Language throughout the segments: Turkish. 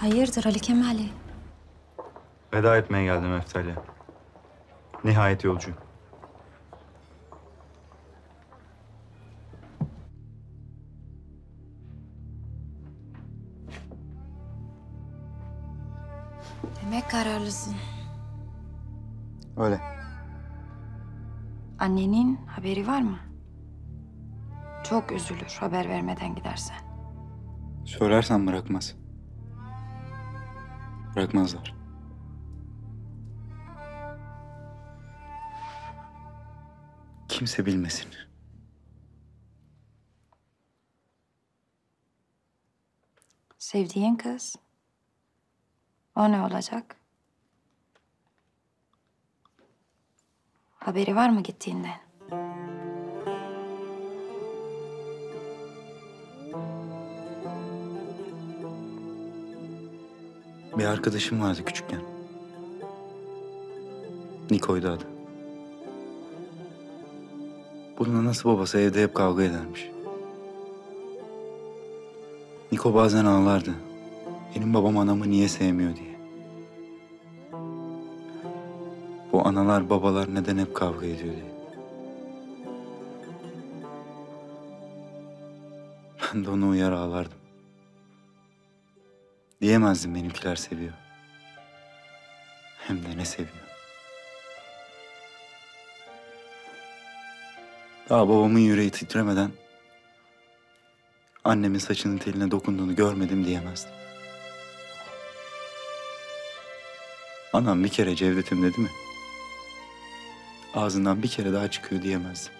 Hayırdır Ali Kemali? Veda etmeye geldim Eftalya. Nihayet yolcuyum. Demek kararlısın. Öyle. Annenin haberi var mı? Çok üzülür haber vermeden gidersen. Söylersen bırakmaz. Bırakmazlar. Kimse bilmesin. Sevdiğin kız. O ne olacak? Haberi var mı gittiğinden? Bir arkadaşım vardı küçükken. Niko'ydu adı. Bunun anası babası evde hep kavga edermiş. Niko bazen ağlardı. Benim babam anamı niye sevmiyor diye. Bu analar babalar neden hep kavga ediyor diye. Ben de onu uyar ağlardım. Diyemezdim benimkiler seviyor. Hem de ne seviyor. Daha babamın yüreği titremeden annemin saçının teline dokunduğunu görmedim diyemezdim. Anam bir kere Cevdet'im dedi mi? Ağzından bir kere daha çıkıyor diyemezdim.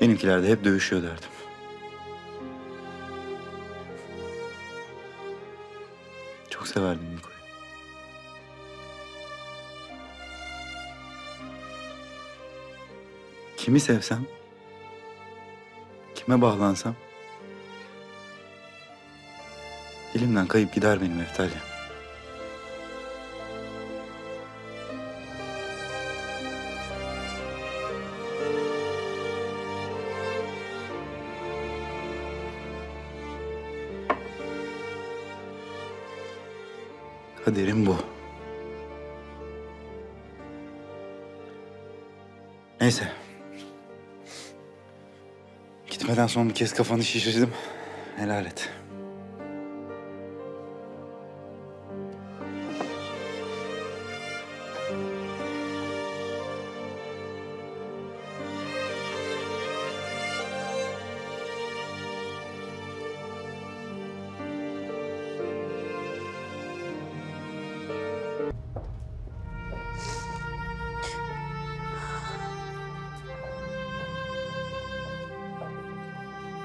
Benimkiler de hep dövüşüyor derdim. Çok severdim Niko'yu. Kimi sevsem, kime bağlansam, elimden kayıp gider benim Eftalya. Kaderim bu. Neyse. Gitmeden son bir kez kafanı şişirdim. Helal et.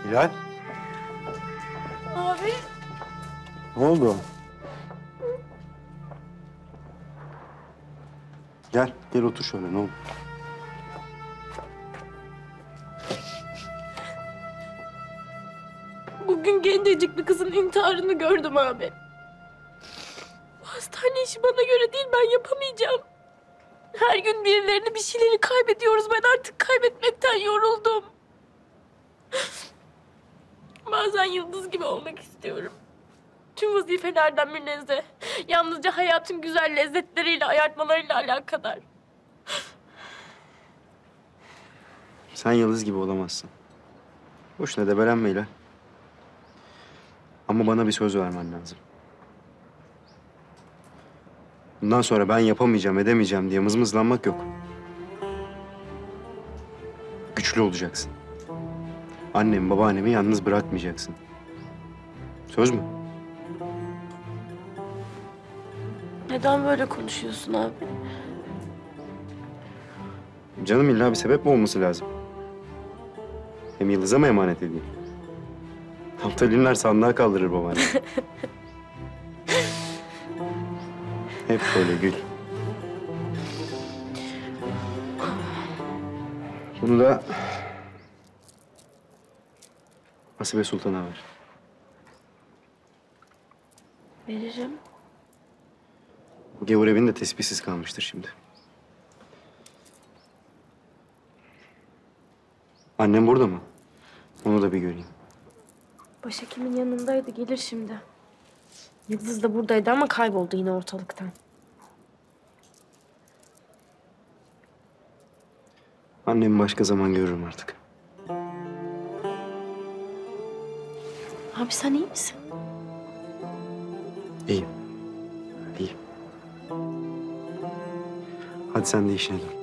Hilal. Abi. Ne oldu? Gel, gel otur şöyle ne oldu? Bugün gencecik bir kızın intiharını gördüm abi. Bu hastane işi bana göre değil ben yapamayacağım. Her gün birilerini bir şeyleri kaybediyoruz. Ben artık kaybetmekten yoruldum. Bazen yıldız gibi olmak istiyorum. Tüm vazifelerden münezzeh. Yalnızca hayatın güzel lezzetleriyle, ayartmalarıyla alakadar. Sen yıldız gibi olamazsın. Boşuna debelenme Hilal. Ama bana bir söz vermen lazım. Bundan sonra ben yapamayacağım, edemeyeceğim diye mızmızlanmak yok. Güçlü olacaksın. Annemi, babaannemi yalnız bırakmayacaksın. Söz mü? Neden böyle konuşuyorsun abi? Canım illa bir sebep mi olması lazım? Hem Yıldız'a mı emanet edeyim? Naftalinler sandığa kaldırır babaanne. Hep böyle gül. Bunu da Hasibe Sultan'a ver. Veririm. Bu gavur evinde tespihsiz kalmıştır şimdi. Annem burada mı? Onu da bir göreyim. Başhekim'in yanındaydı gelir şimdi. Yıldız da buradaydı ama kayboldu yine ortalıktan. Annemi başka zaman görürüm artık. Abi sen iyi misin? İyiyim. İyiyim. Hadi sen de işine dön.